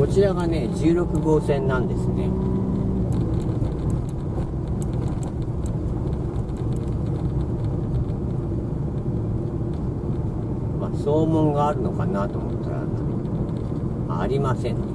こちらがね16号線なんですね。まあ総門があるのかなと思ったらありません。ね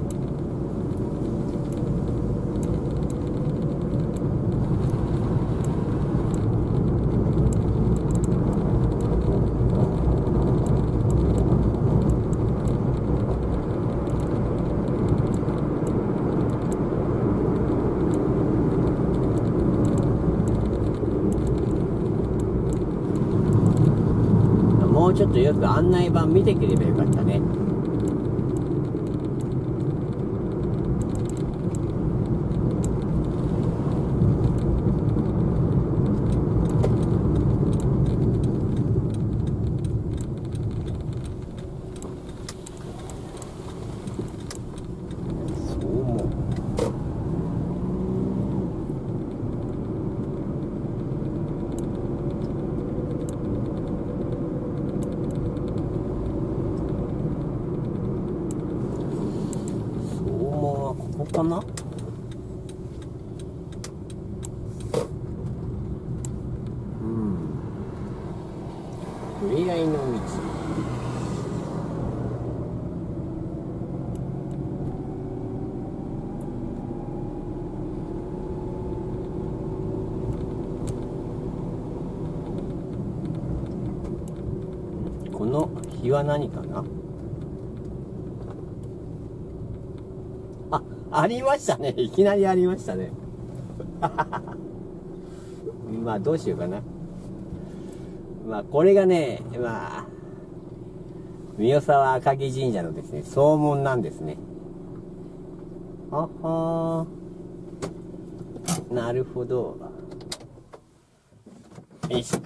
もうちょっとよく案内板見てくればよかったねそう思う総門はこかな？うん。ふれあいの道。この日は何かな？ありましたね。いきなりありましたね。まあ、どうしようかな。まあ、これがね、まあ、三沢赤城神社のですね、総門なんですね。あはー。なるほど。よいしょ。